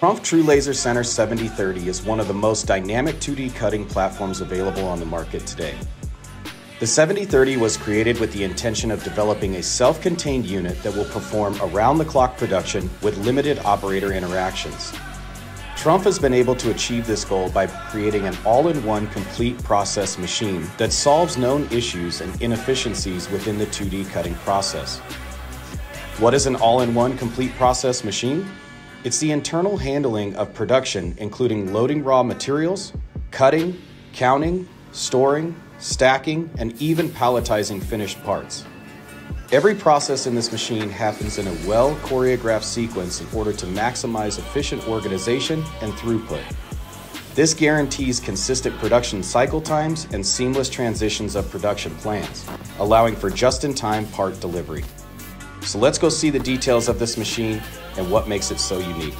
Trumpf TruLaser Center 7030 is one of the most dynamic 2D cutting platforms available on the market today. The 7030 was created with the intention of developing a self-contained unit that will perform around-the-clock production with limited operator interactions. Trumpf has been able to achieve this goal by creating an all-in-one complete process machine that solves known issues and inefficiencies within the 2D cutting process. What is an all-in-one complete process machine? It's the internal handling of production, including loading raw materials, cutting, counting, storing, stacking, and even palletizing finished parts. Every process in this machine happens in a well choreographed sequence in order to maximize efficient organization and throughput. This guarantees consistent production cycle times and seamless transitions of production plans, allowing for just in time part delivery. So let's go see the details of this machine and what makes it so unique.